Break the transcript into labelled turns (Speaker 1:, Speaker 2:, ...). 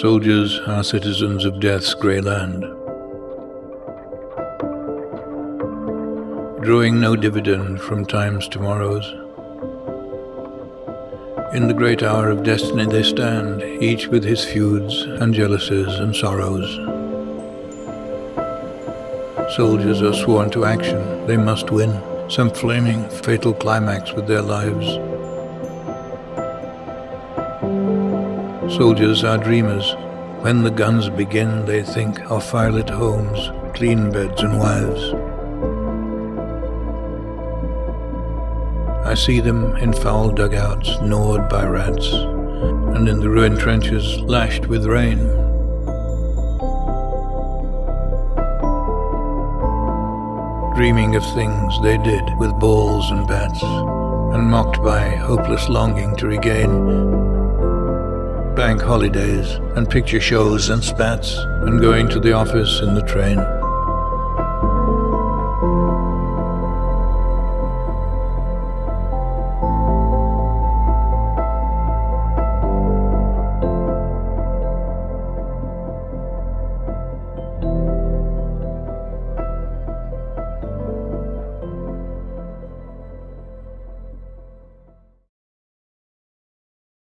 Speaker 1: Soldiers are citizens of death's grey land. Drawing no dividend from time's tomorrows. In the great hour of destiny they stand, each with his feuds and jealousies and sorrows. Soldiers are sworn to action, they must win, some flaming, fatal climax with their lives. Soldiers are dreamers. When the guns begin, they think of firelit homes, clean beds, and wives. I see them in foul dugouts, gnawed by rats, and in the ruined trenches, lashed with rain. Dreaming of things they did with balls and bats, and mocked by hopeless longing to regain bank holidays and picture shows and spats and going to the office in the train.